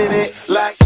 spinning it like.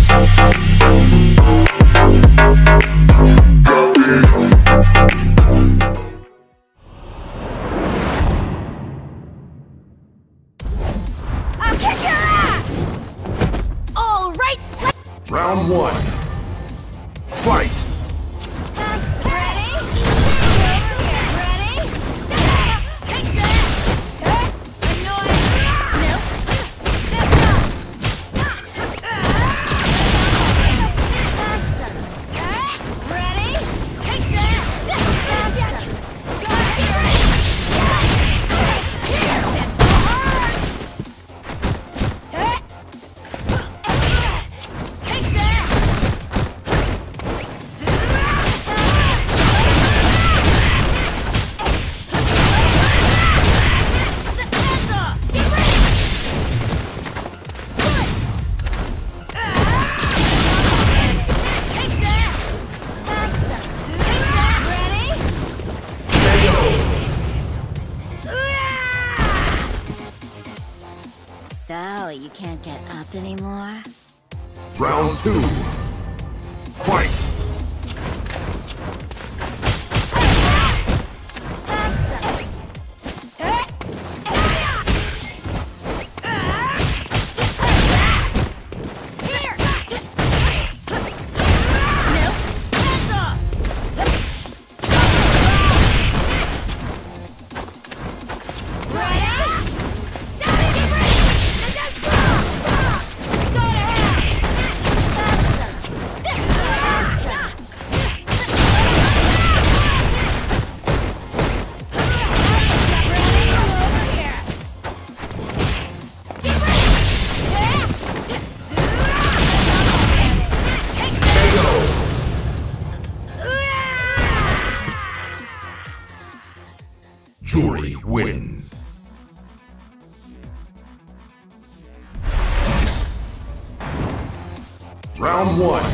One.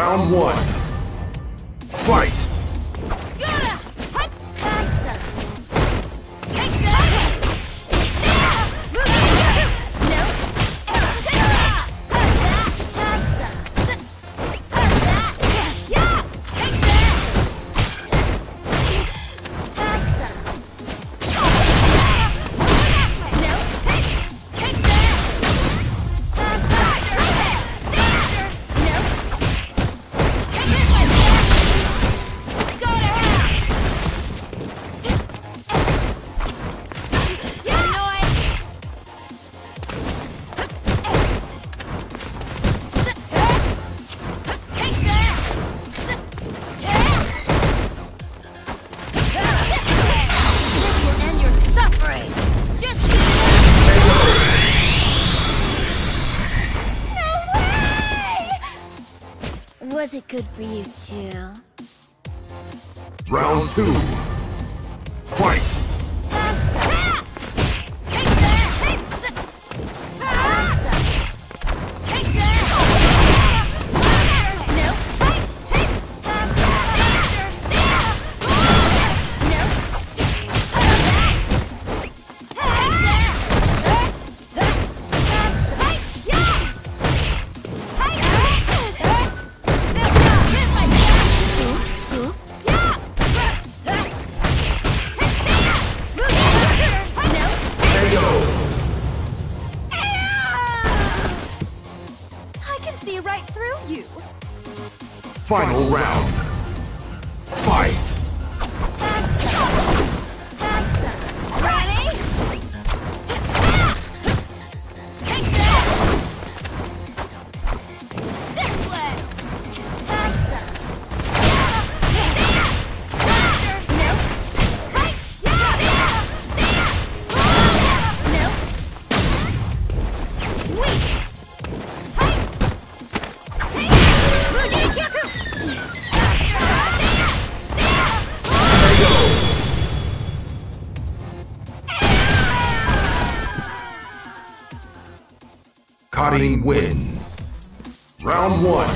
Round one. Fight! Two. One.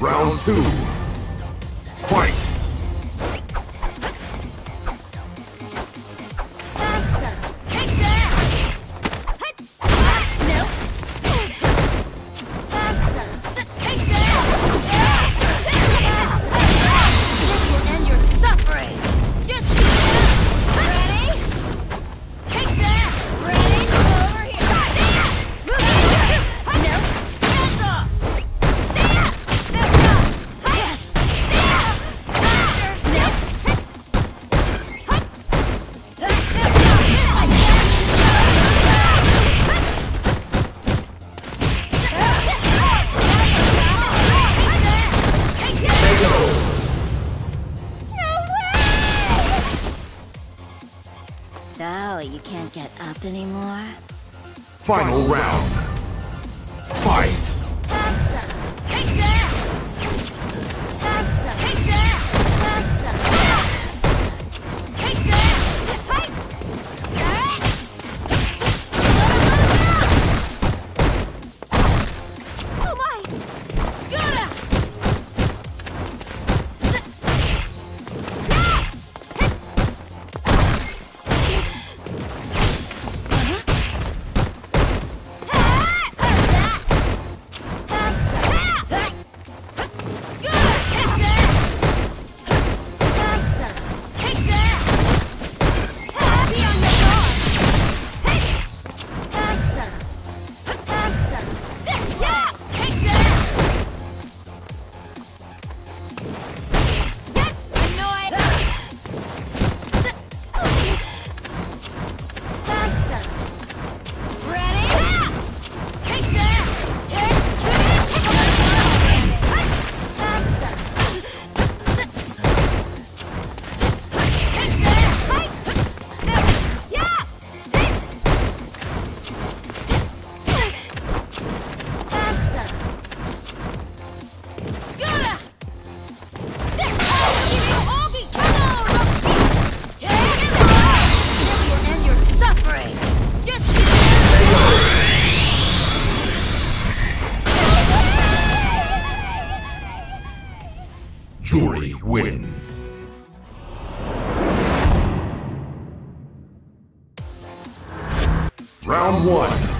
Round two. Juri wins. Round one.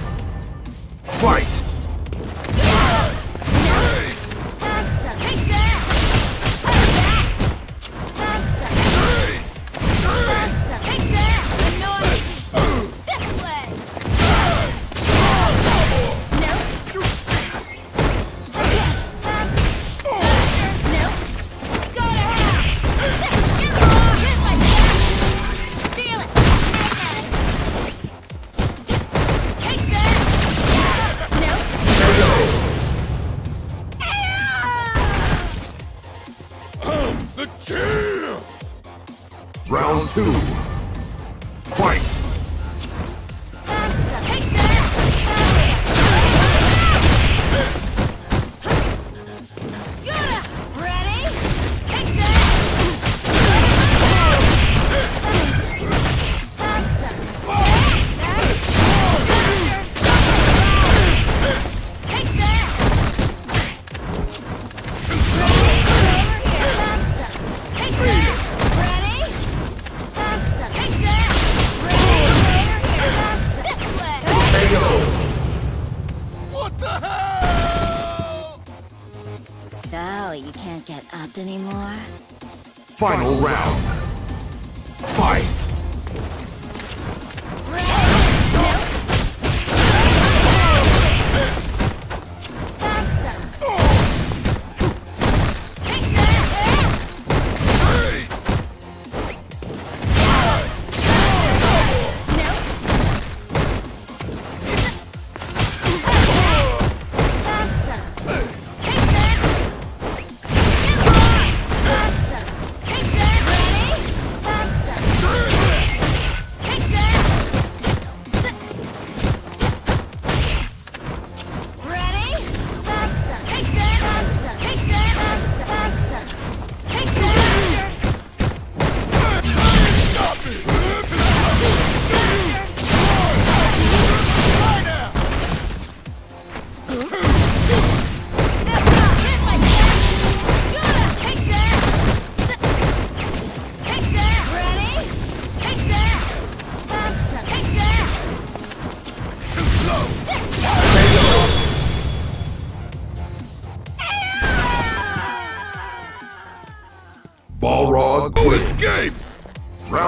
Final round.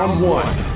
Round one.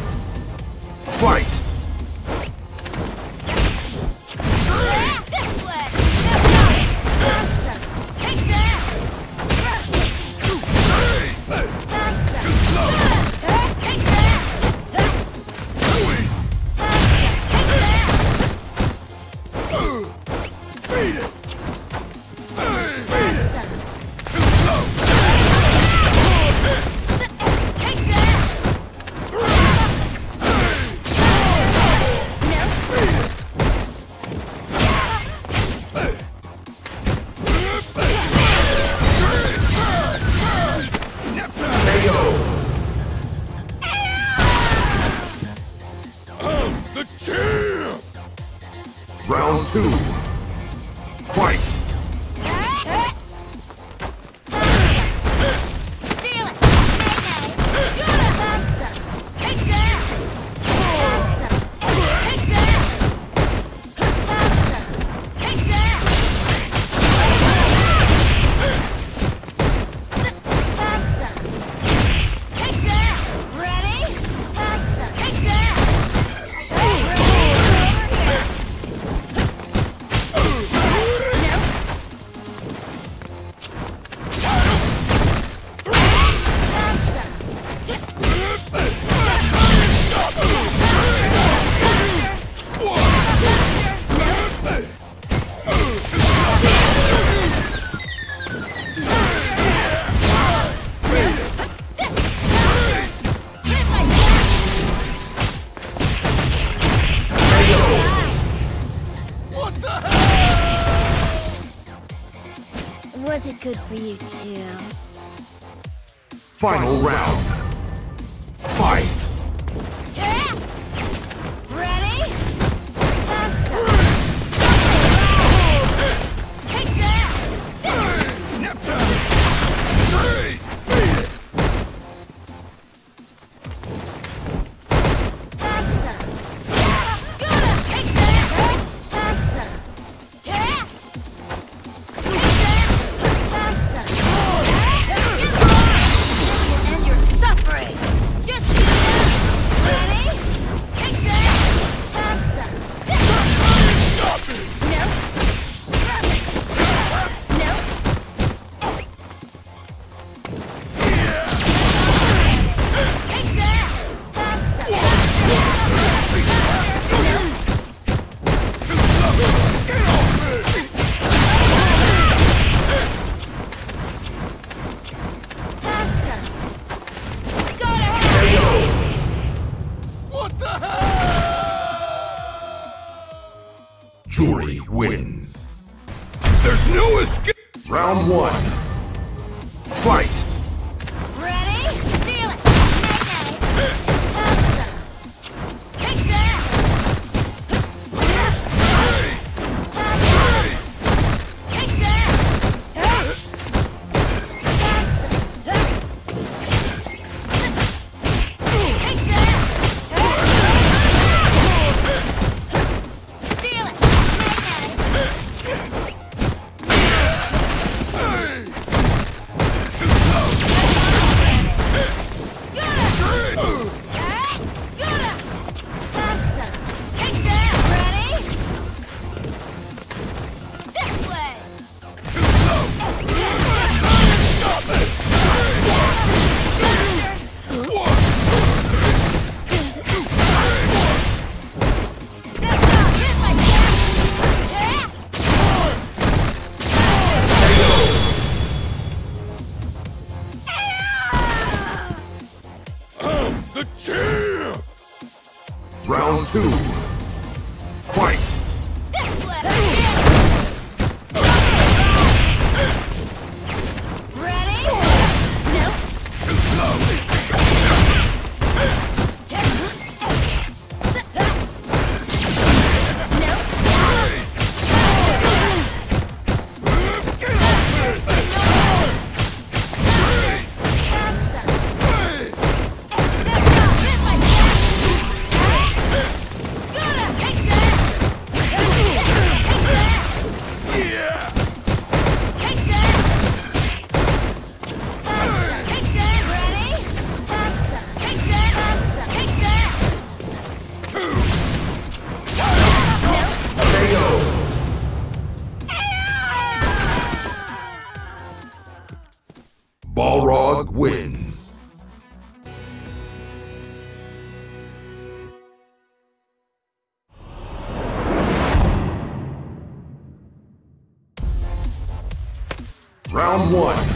One.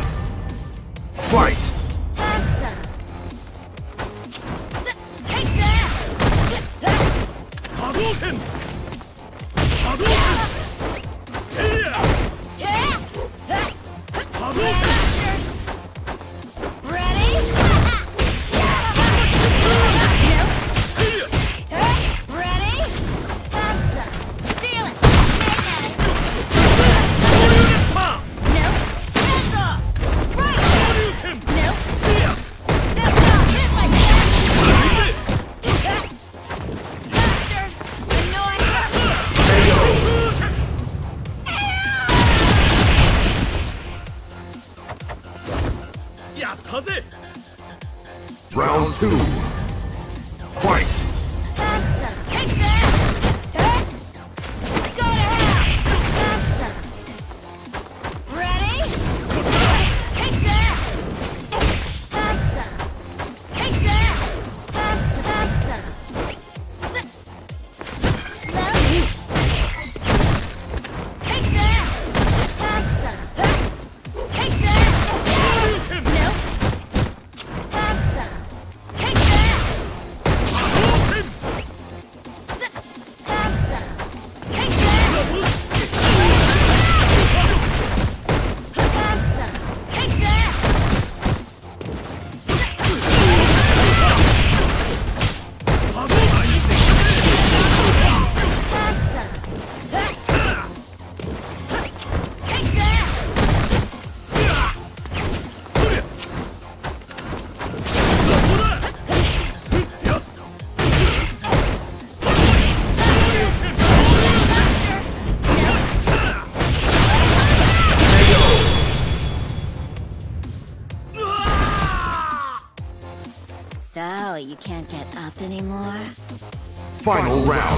Final round.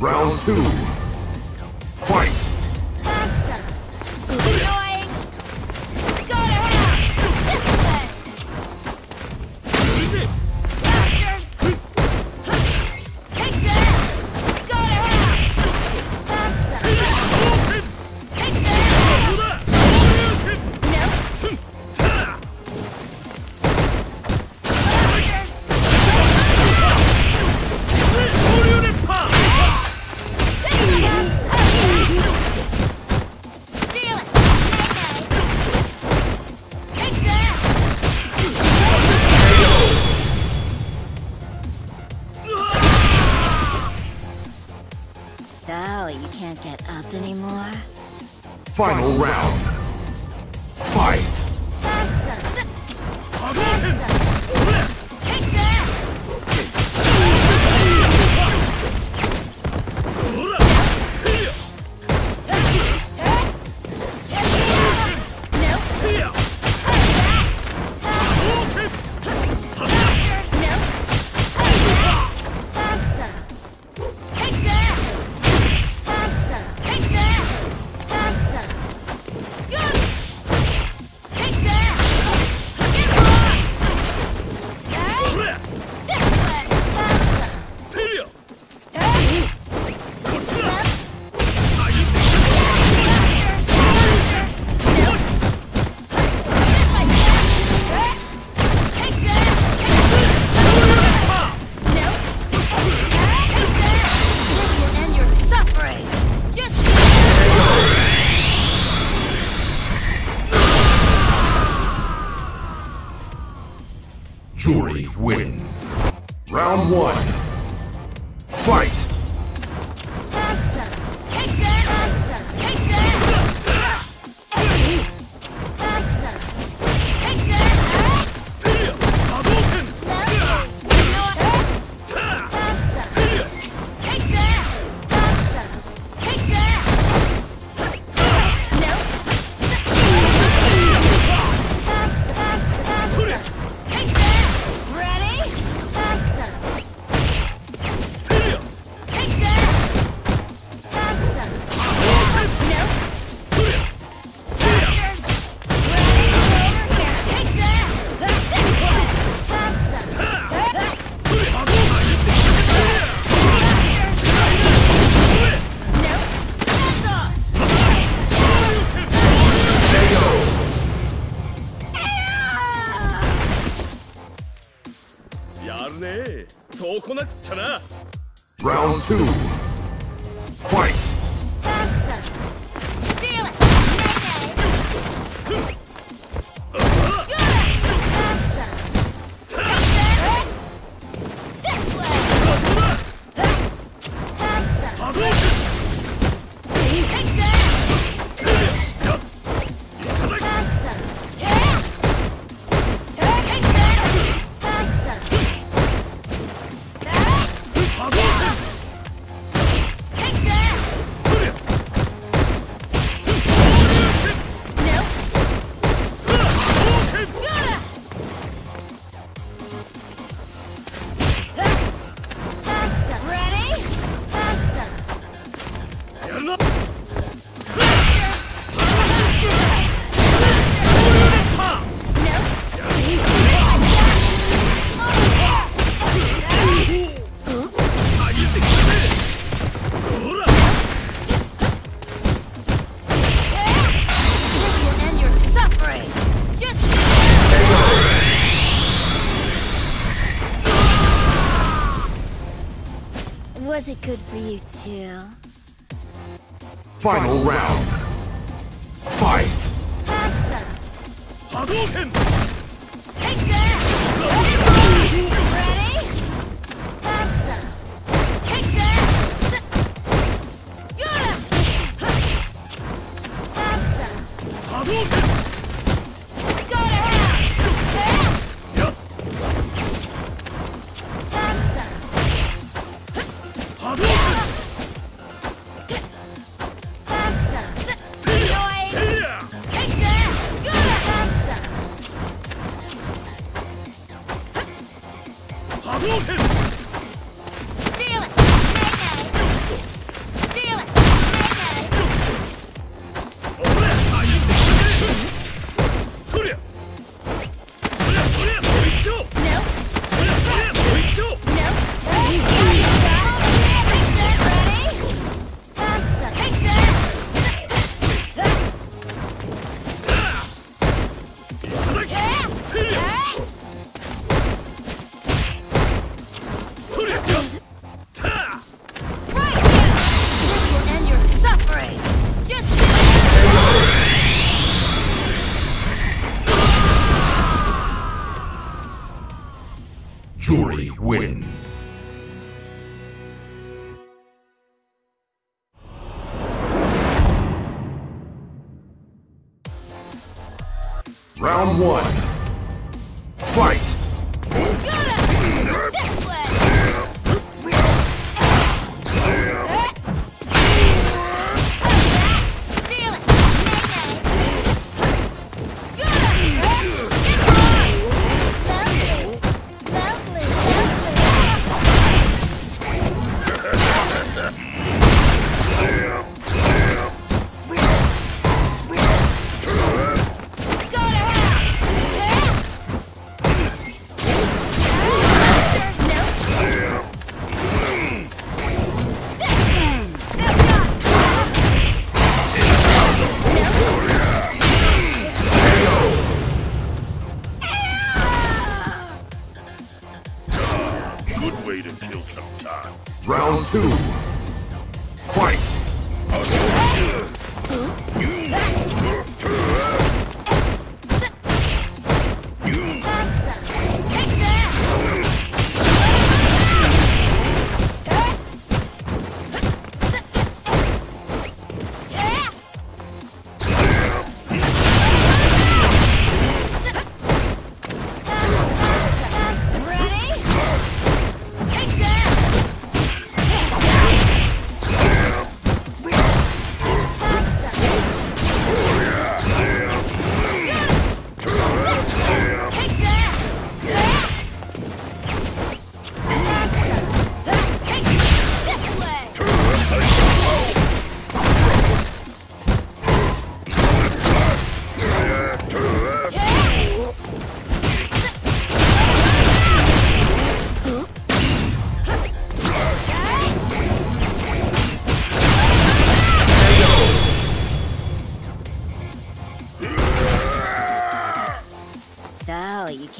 Round two. Final round. Fight. 波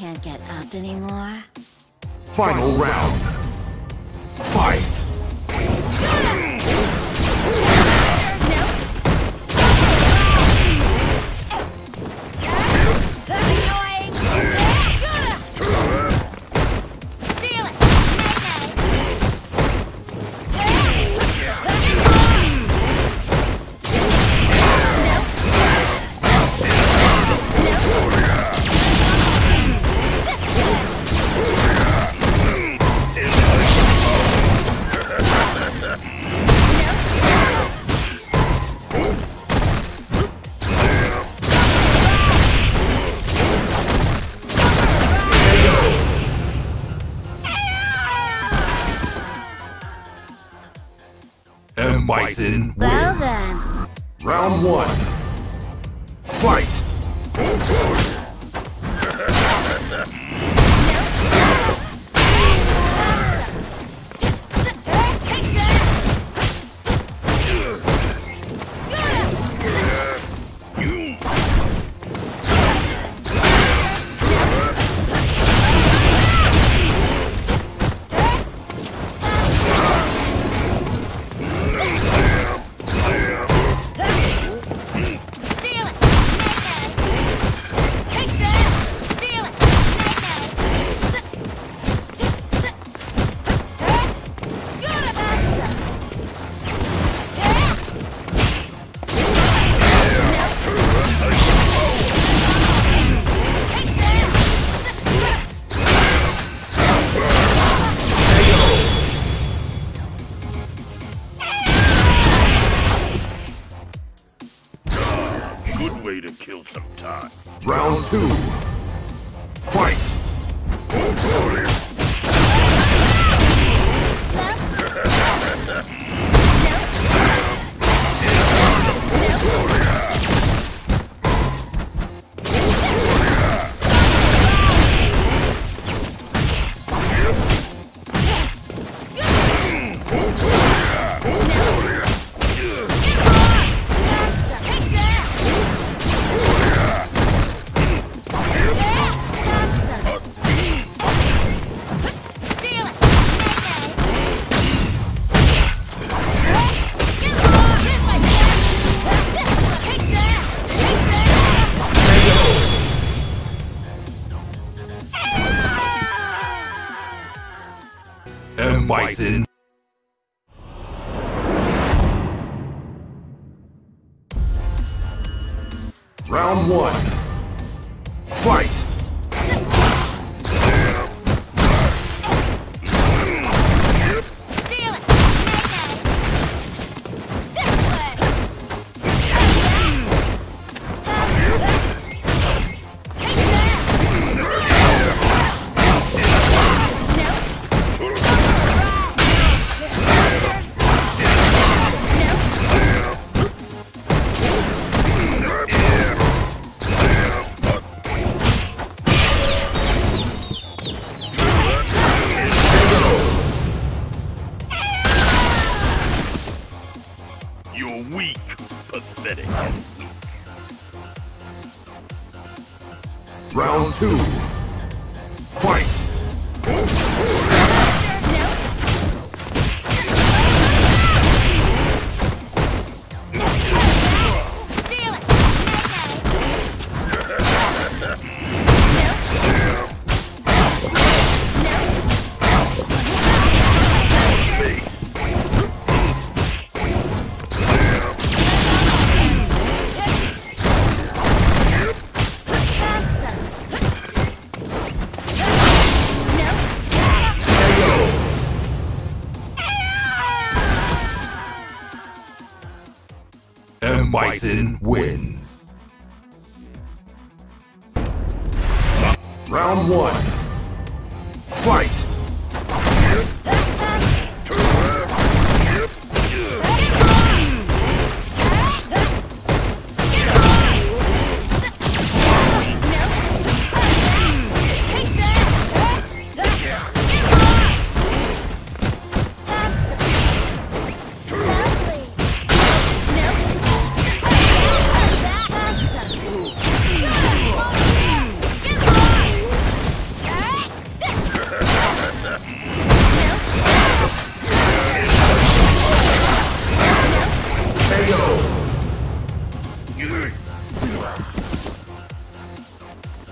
can't get up anymore? Final round. Fight! Round one. Fight!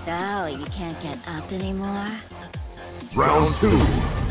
So, you can't get up anymore? Round two!